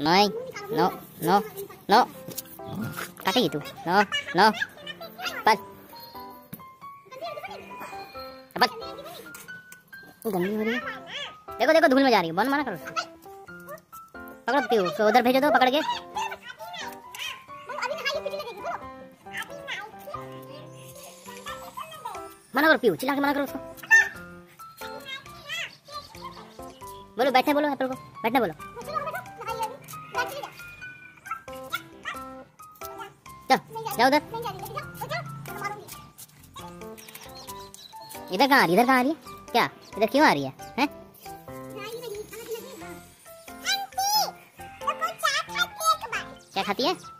नहीं no no no काटेगी तू no no पल पल गंदी हो रही है देखो देखो धूल में जा रही है बंद माना करो पकड़ो पीऊ तो उधर भेजो दो पकड़ के मना करो पीऊ चिल्ला के मना करो उसको बोलो बैठने बोलो एप्पल को, बैठने बोलो। जाओ उधर। इधर कहाँ आ रही इधर कहाँ आ रही है? क्या? इधर क्यों आ रही है? हैं? क्या खाती है?